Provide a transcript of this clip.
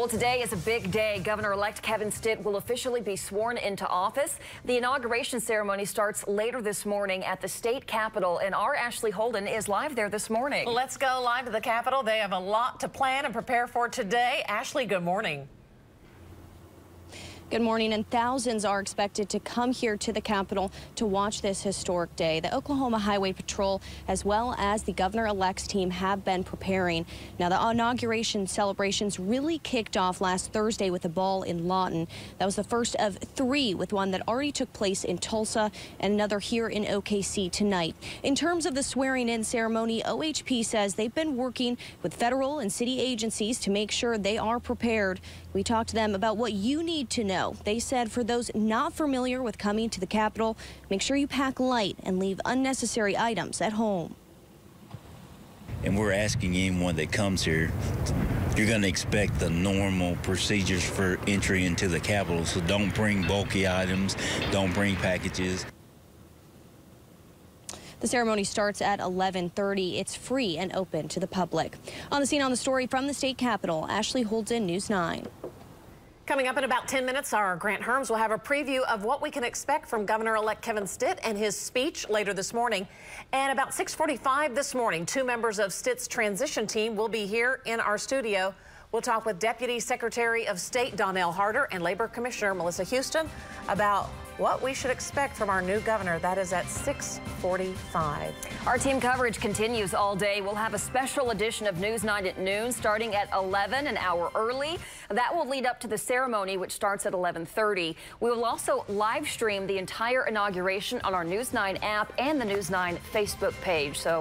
Well, today is a big day. Governor-elect Kevin Stitt will officially be sworn into office. The inauguration ceremony starts later this morning at the state capitol, and our Ashley Holden is live there this morning. Let's go live to the capitol. They have a lot to plan and prepare for today. Ashley, good morning. Good morning, and thousands are expected to come here to the Capitol to watch this historic day. The Oklahoma Highway Patrol, as well as the governor-elect's team, have been preparing. Now, the inauguration celebrations really kicked off last Thursday with a ball in Lawton. That was the first of three, with one that already took place in Tulsa and another here in OKC tonight. In terms of the swearing-in ceremony, OHP says they've been working with federal and city agencies to make sure they are prepared. We talked to them about what you need to know they said for those not familiar with coming to the Capitol, make sure you pack light and leave unnecessary items at home. And we're asking anyone that comes here, you're going to expect the normal procedures for entry into the Capitol. So don't bring bulky items, don't bring packages. The ceremony starts at 11:30. It's free and open to the public. On the scene on the story from the state capitol, Ashley Holden, News 9. Coming up in about 10 minutes, our Grant Hermes will have a preview of what we can expect from Governor-elect Kevin Stitt and his speech later this morning. And about 645 this morning, two members of Stitt's transition team will be here in our studio. We'll talk with Deputy Secretary of State Donelle Harder and Labor Commissioner Melissa Houston about what we should expect from our new governor. That is at 645. Our team coverage continues all day. We'll have a special edition of News 9 at noon starting at 11, an hour early. That will lead up to the ceremony, which starts at 1130. We will also live stream the entire inauguration on our News 9 app and the News 9 Facebook page. So